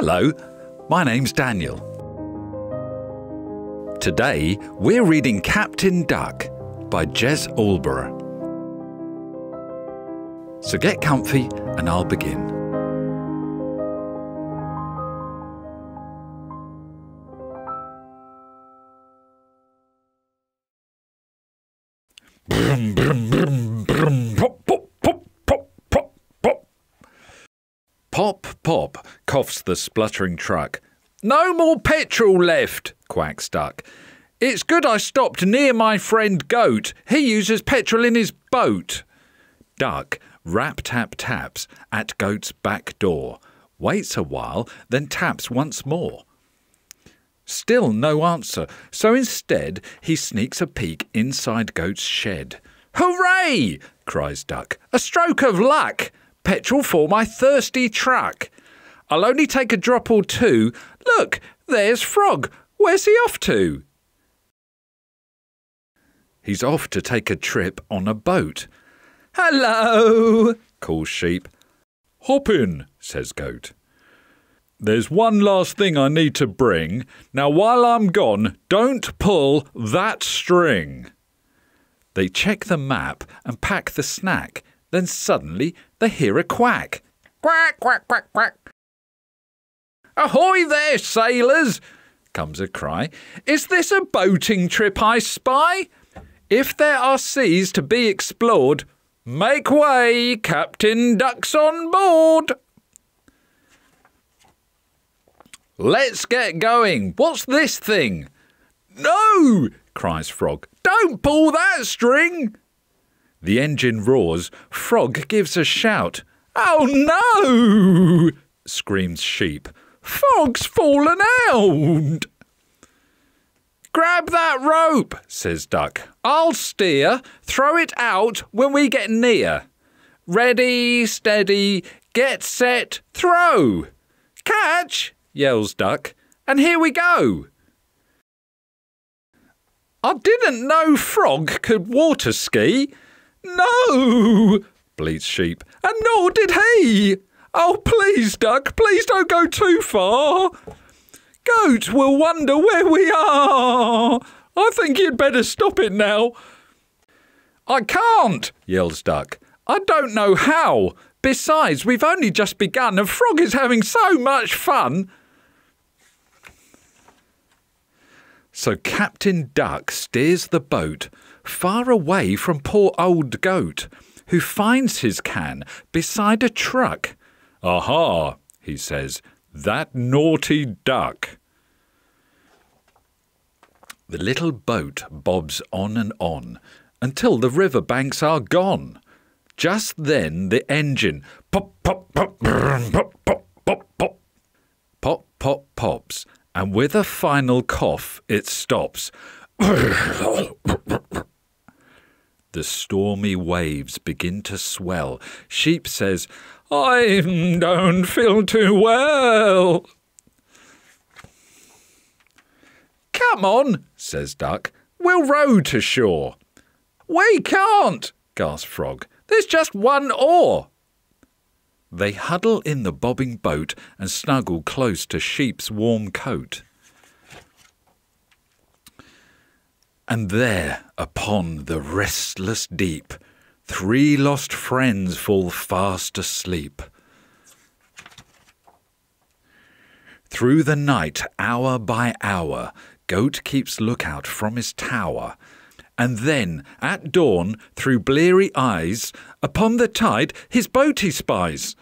Hello, my name's Daniel. Today we're reading Captain Duck by Jez Alborough. So get comfy and I'll begin. Brum, brum, brum, brum, coughs the spluttering truck. No more petrol left, quacks Duck. It's good I stopped near my friend Goat. He uses petrol in his boat. Duck rap tap taps at Goat's back door, waits a while, then taps once more. Still no answer, so instead he sneaks a peek inside Goat's shed. Hooray! cries Duck. A stroke of luck! Petrol for my thirsty truck. I'll only take a drop or two. Look, there's Frog. Where's he off to? He's off to take a trip on a boat. Hello, calls Sheep. Hop in, says Goat. There's one last thing I need to bring. Now, while I'm gone, don't pull that string. They check the map and pack the snack. Then suddenly they hear a quack. Quack, quack, quack, quack. Ahoy there, sailors! comes a cry. Is this a boating trip I spy? If there are seas to be explored, make way, Captain Duck's on board. Let's get going. What's this thing? No! cries Frog. Don't pull that string! The engine roars. Frog gives a shout. Oh no! screams Sheep. Frog's fallen out! Grab that rope, says Duck. I'll steer. Throw it out when we get near. Ready, steady, get set, throw! Catch! yells Duck. And here we go. I didn't know Frog could water ski. No, bleats Sheep, and nor did he. Oh, please, Duck, please don't go too far. Goat will wonder where we are. I think you'd better stop it now. I can't, yells Duck. I don't know how. Besides, we've only just begun and Frog is having so much fun. So Captain Duck steers the boat far away from poor old Goat, who finds his can beside a truck. Aha, he says, that naughty duck. The little boat bobs on and on until the river banks are gone. Just then the engine pop, pop, pop, pop, pop, pop, pop, pop, pop, pops, and with a final cough it stops. the stormy waves begin to swell. Sheep says, I don't feel too well. Come on, says Duck. We'll row to shore. We can't, gasps Frog. There's just one oar. They huddle in the bobbing boat and snuggle close to Sheep's warm coat. And there, upon the restless deep, three lost friends fall fast asleep. Through the night, hour by hour, Goat keeps lookout from his tower. And then, at dawn, through bleary eyes, upon the tide his boat he spies.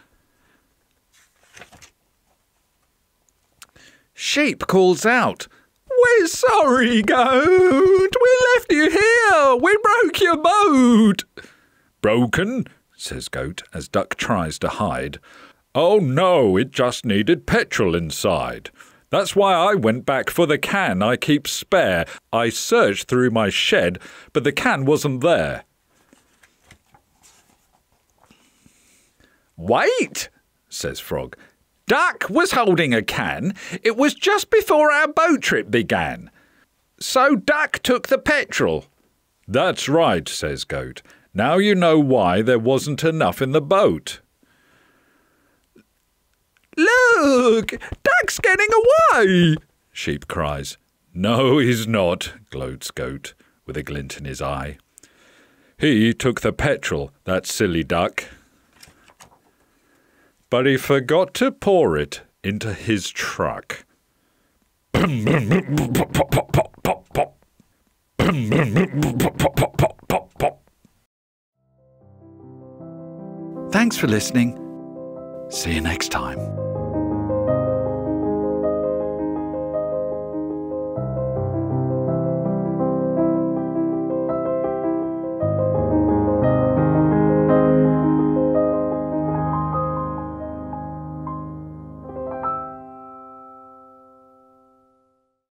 Sheep calls out, We're sorry, Goat. We left you here. We broke your boat. Broken? says Goat as Duck tries to hide. Oh no, it just needed petrol inside. That's why I went back for the can I keep spare. I searched through my shed, but the can wasn't there. Wait, says Frog. Duck was holding a can. It was just before our boat trip began. So Duck took the petrol. That's right, says Goat. Now you know why there wasn't enough in the boat. Look, Duck's getting away, Sheep cries. No, he's not, gloats Goat, with a glint in his eye. He took the petrol, that silly duck. But he forgot to pour it into his truck. Thanks for listening. See you next time.